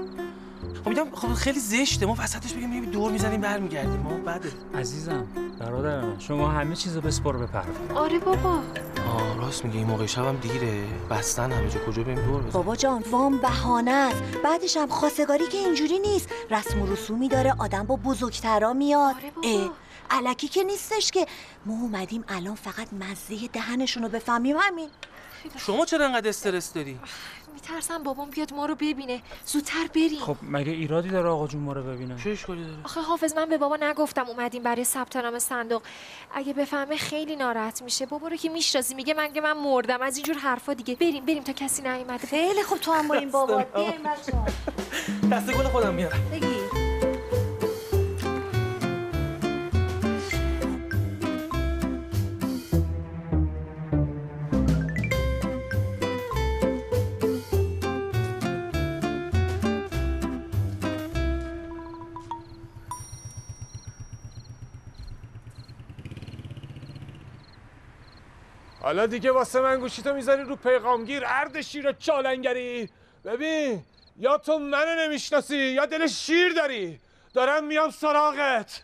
Speaker 3: خب میگم خب خیلی زشته. ما وسطش بگیم می‌ریم دور می‌زنیم برمیگردیم. ما بده
Speaker 19: عزیزم برادر من شما همه چیزو بسپار به پرونده
Speaker 17: آره بابا.
Speaker 3: آه راست میگه این موقع شبم دیره. بستن همه جا. کجا بریم؟ دور بزنیم.
Speaker 13: بابا جان وام بهانه است. بعدش هم خواستگاری که اینجوری نیست. رسم و رسومی داره. آدم با بزرگترا میاد. اه، علکی که نیستش که. ما اومدیم الان فقط مزه دهنشون رو بفهمیم همین.
Speaker 3: شما چرا انقدر استرس داری؟
Speaker 17: میترسم بابام بیاد ما رو ببینه. زودتر بریم.
Speaker 19: خب مگه ایرادی داره آقا جون ما رو ببینه؟
Speaker 3: چه اشکالی داره؟
Speaker 17: آخه حافظ من به بابا نگفتم اومدیم برای ثبت نام صندوق. اگه بفهمه خیلی ناراحت میشه. بابا رو که می‌شناسی میگه من که من مردم. از اینجور حرفا دیگه. بریم بریم تا کسی نیومده.
Speaker 13: خیلی خوب تو هم با این بابات بیاین بچه‌ها.
Speaker 3: دست گل خودم میارم.
Speaker 13: بگیر
Speaker 11: حالا دیگه واسه من گوشیتو می‌ذاری رو پیغامگیر ارد شیر چالنگری. ببین یا تو منو نمی‌شناسی یا دل شیر داری. دارم میام سراغت.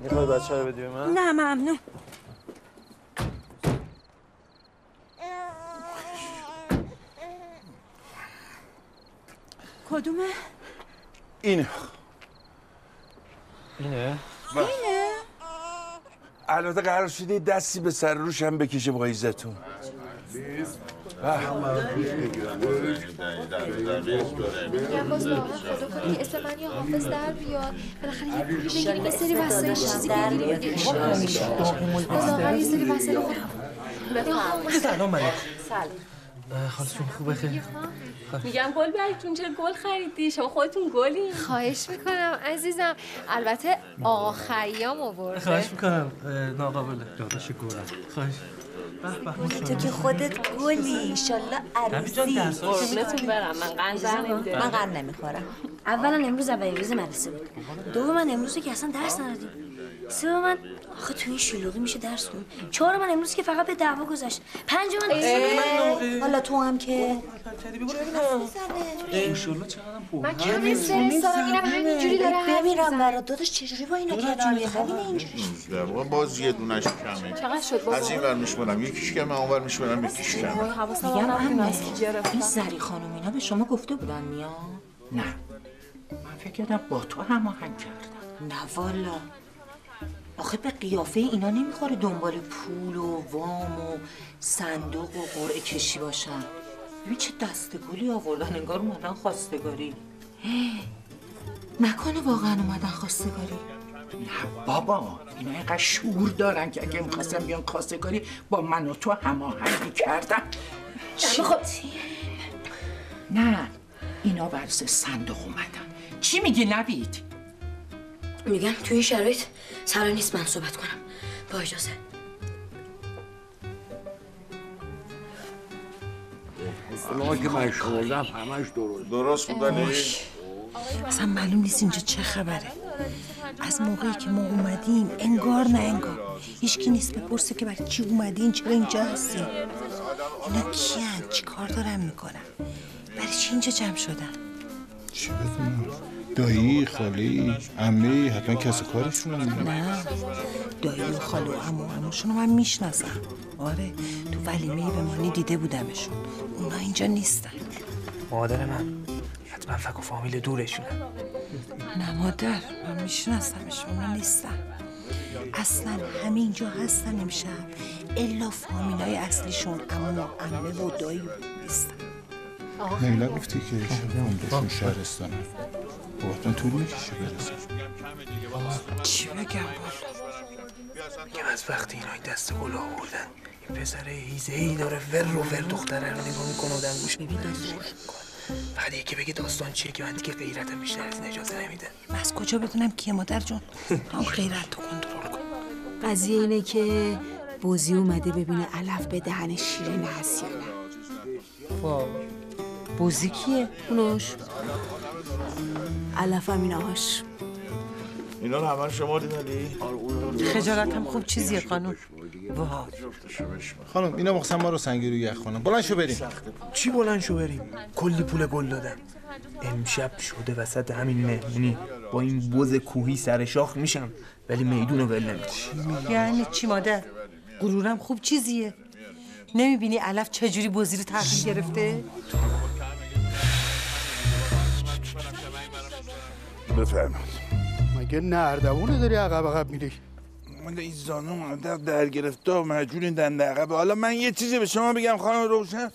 Speaker 16: می‌خوای بچه رو بدی من؟
Speaker 13: نه ممنون. کدومه؟
Speaker 7: اینه
Speaker 19: اینه
Speaker 13: اینه؟
Speaker 7: البته قرار شده دستی به سر روشم بکشه با
Speaker 17: که اسم من یا حافظ در بیاد بالاخره یه پولی بگیریم یه سری وسایل چیزی بگیریم دیگه باز واقعا یه سری وسایل خود
Speaker 3: سلام خالتون خوبه خیلی.
Speaker 20: میگم گل براتون چرا گل خریدی؟ شما خودتون گلی
Speaker 17: خواهش می‌کنم عزیزم. البته آقا خیام آورده.
Speaker 3: خواهش می‌کنم ناقابله. داداش گلم. خواهش.
Speaker 13: تو که خودت گلی ایشالله عروسی.
Speaker 20: قربونتون برم. من قند نمیده
Speaker 13: من قند نمی‌خورم.
Speaker 2: اولا امروز اولین روز مدرسه بود. دوم من امروز که اصلا درس ندادیم. سوم من آخه تو این شلوغی میشه درس خون. چهار من امروز که فقط به دعوا گذشت. پنج من
Speaker 13: حالا تو هم که
Speaker 17: من کم استرس دارم اینم همینجوری داره
Speaker 13: بمیرم. برات. داداش چجوری با اینا کردی همین اینجوری.
Speaker 7: در واقع باز یه دونش کمه
Speaker 17: چقدر شد؟ بابا؟
Speaker 7: از این ور میشمونم یکیش کمه اون ور میشمونم یکیش کمه
Speaker 13: میگم همین این زری خانم اینا به شما گفته بودن میان؟
Speaker 21: نه. من فکر کردم با تو هماهنگ کردم.
Speaker 13: نه والا. آخه به قیافه اینا نمی‌خوره دنبال پول و وام و صندوق و قرعه کشی باشن. ببین چه دسته گلی آوردن انگار اومدن خواستگاری. نکنه واقعا اومدن خواستگاری.
Speaker 21: نه بابا اینا اینقدر شعور دارن که اگه می‌خواستن بیان خواستگاری با من و تو هماهنگی کردن.
Speaker 13: چی؟ خب
Speaker 21: نه اینا ورز صندوق اومدن. چی میگی نوید؟
Speaker 2: میگم توی این شرایط سرا نیست من صحبت کنم. با اجازه.
Speaker 12: اصلا که من شنیدم همش درست.
Speaker 7: درست بودنی
Speaker 13: اصلا معلوم نیست اینجا چه خبره. از موقعی که ما اومدیم انگار نه انگار. هیچکی نیست بپرسه که برای چی اومدین چرا اینجا هستین اینا کیان؟ چی کار دارن می‌کنن برای چی اینجا جمع شدن
Speaker 22: چی بدونم دایی خالی عمه حتما کسی کارشون
Speaker 13: نه. دایی و خاله و عمو عموشون رو من می‌شناسم. آره تو ولیمه بمانی دیده بودمشون. اونا اینجا نیستن.
Speaker 9: مادر من. حتما فک و فامیل دورشونه.
Speaker 13: نه مادر من میشناسمشون اونا نیستن. اصلا همینجا هستن امشب. الا فامیلای اصلیشون عمو عمه و دایی نیستن.
Speaker 22: نه گفتی که شب عمرشون شهرستانه. بابتون طول می‌کشه برسه.
Speaker 13: چی بگم
Speaker 9: میگم از وقتی اینا این دست گل آوردن این پسر هیزه ای داره ور و ور دختره رو نگاه می‌کنه و دنگوش ببین فقط یکی بگه داستان چیه که من دیگه غیرتم بیشتر از این اجازه نمیده
Speaker 13: من از کجا بدونم کیه مادر جون هم غیرت تو کنترل کن.
Speaker 23: قضیه اینه که بوزی اومده ببینه علف به دهن شیرین هست یا نه.
Speaker 13: بوزی کیه؟
Speaker 23: اونوش؟ علف هم ایناهاش
Speaker 7: اینا رو همه شما دیدنی؟
Speaker 5: خجالت هم خوب چیزیه خانم. واه
Speaker 22: خانم اینا مخصم ما رو سنگی رو یخ کنم بلند شو بریم.
Speaker 9: چی بلند شو بریم؟ کلی پول گل دادن. امشب شده وسط همین مهمونی. با این بز کوهی سر شاخ میشم ولی میدون رو ول.
Speaker 5: یعنی چی مادر؟ غرورم خوب چیزیه. نمی‌بینی علف چجوری بازی رو تحویل گرفته؟
Speaker 24: بفرمایید. مگه نردبونه داری عقب عقب میری؟
Speaker 7: مال این زانو در در گرفته و مجبورین دنده عقبه؟ حالا من یه چیزی به شما بگم خانم روشن.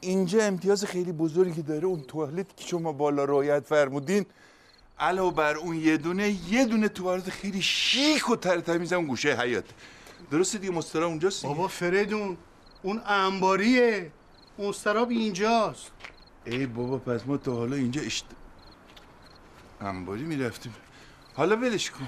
Speaker 7: اینجا امتیاز خیلی بزرگی داره. اون توالت که شما بالا رعایت فرمودین علاوه بر اون یه دونه یه دونه توالت خیلی شیک و تر تمیز هم گوشه حیات درسته دیگه مسترا اونجاست
Speaker 24: بابا فریدون اون انباریه. مستراب اینجاست.
Speaker 7: ای بابا پس ما تا حالا اینجا اشت... انباری می‌رفتیم. حالا ولش کن.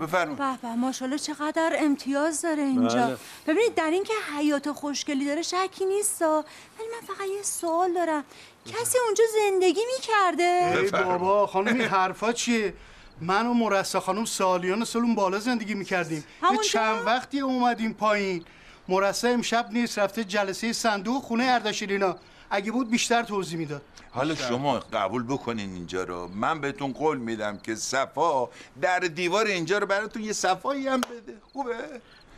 Speaker 7: بفرمایید
Speaker 23: به به ماشاءالله چقدر امتیاز داره اینجا.
Speaker 7: بله.
Speaker 23: ببینید در این که حیات خوشگلی داره شکی نیست ولی من فقط یه سوال دارم. کسی اونجا زندگی می‌کرده؟
Speaker 24: ای بابا خانم این حرفا چیه؟ من و مرسا خانم سالیان سالون بالا زندگی می‌کردیم. یه؟ چند وقتی اومدیم پایین. مرسا امشب نیست رفته جلسه صندوق خونه اردشیرینا. اگه بود بیشتر توضیح می‌داد.
Speaker 7: حالا شما قبول بکنین اینجا رو. من بهتون قول میدم که صفا در دیوار اینجا رو براتون یه صفایی هم بده. خوبه؟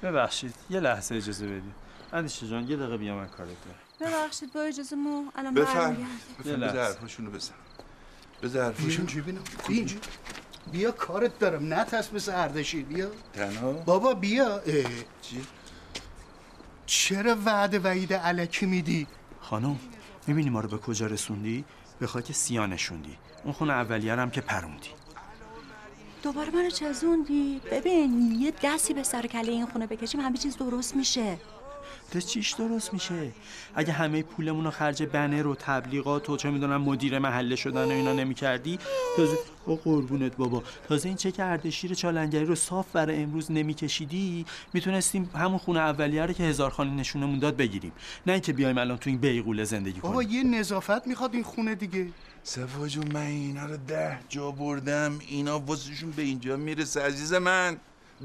Speaker 25: ببخشید یه لحظه اجازه بدید. اندیشه جان یه دقیقه بیا من کارت دارم.
Speaker 23: ببخشید با اجازه مو الان
Speaker 7: بفرم بذار حرفاشونو بزن. بذار
Speaker 24: اینجا ببینم. اینجا بیا کارت دارم. نه تس مثل اردشیر. بیا.
Speaker 7: تنها؟
Speaker 24: بابا بیا. اه. چرا وعده وعید علکی میدی؟
Speaker 25: خانم. می‌بینی ما رو به کجا رسوندی؟ به خاک سیا نشوندی. اون خونه هم که پروندی.
Speaker 23: دوباره منو چزوندی؟ ببین یه دستی به سر کله این خونه بکشیم همه چیز درست میشه.
Speaker 24: ده چیش درست میشه؟ اگه همه پولمون رو خرج بنر و تبلیغات و چه می‌دونم مدیر محله شدن و اینا نمی‌کردی؟ تازه او قربونت بابا. تازه این چک اردشیر چالنگری رو صاف برای امروز نمیکشیدی؟ می‌تونستیم همون خونه اولیه رو که هزار خانی نشونمون داد بگیریم. نه اینکه بیایم الان تو این بیغوله زندگی
Speaker 14: بابا
Speaker 24: کنیم.
Speaker 14: یه نظافت می‌خواد این خونه دیگه.
Speaker 7: صفا جون من اینا رو ده جا بردم. اینا واسهشون به اینجا می‌رسه. عزیز من.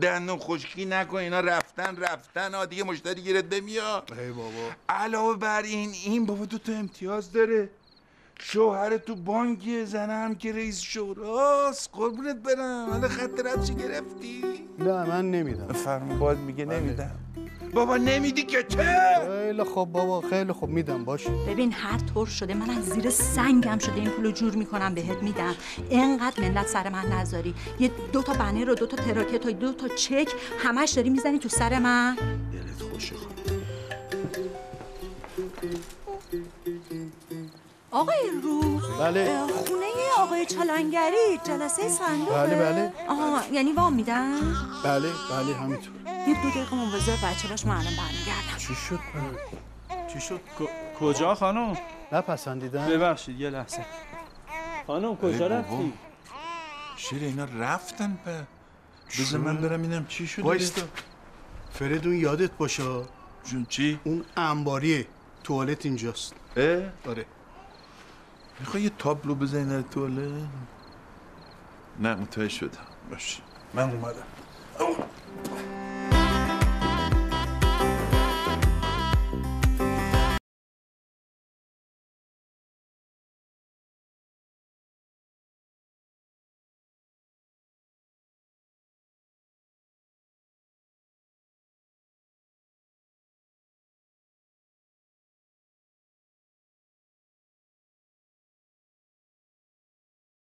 Speaker 7: دندون خشکی نکن اینا رفتن رفتن. ها دیگه مشتری گیرت نمیاد.
Speaker 14: ای بابا.
Speaker 7: علاوه بر این این بابا دو تا امتیاز داره. شوهر تو بانکی زنه هم که رئیس شوراست. قربونت برم. حالا خط رفشی گرفتی؟
Speaker 14: نه من نمیدم
Speaker 7: فرم باد میگه نمیدم بابا نمیدی که چه؟
Speaker 14: خیلی خوب بابا خیلی خوب. میدم باشه.
Speaker 23: ببین هر طور شده من از زیر سنگم شده این پولو جور می‌کنم بهت میدم. اینقدر ملت سر من نذاری. یه دو تا بنر و دو تا تراکت و دو تا چک همش داری می‌زنی تو سر من؟
Speaker 24: دلت خوشه
Speaker 23: آقای رو
Speaker 14: بله.
Speaker 23: خونه آقای چالنگری جلسه صندوقه
Speaker 14: بله، بله.
Speaker 23: آها یعنی وام میدن؟
Speaker 14: بله بله همینطور.
Speaker 23: یه دو دقیقه منتظر بچه باش من الان برمیگردم
Speaker 14: چی شد؟ چی شد؟
Speaker 24: کجا خانم؟
Speaker 14: نپسندیدن.
Speaker 24: ببخشید یه لحظه. خانم کجا. رفتی؟
Speaker 7: شیر اینا رفتن به بذار من برم اینم. چی شده
Speaker 14: وایستا فریدون یادت باشه؟
Speaker 7: جون چی؟
Speaker 14: اون انباریه. توالت اینجاست.
Speaker 7: اه؟
Speaker 14: آره.
Speaker 7: می‌خوای یه تابلو بزنی در توالت؟ نه متوجه شدم. باش من اومدم.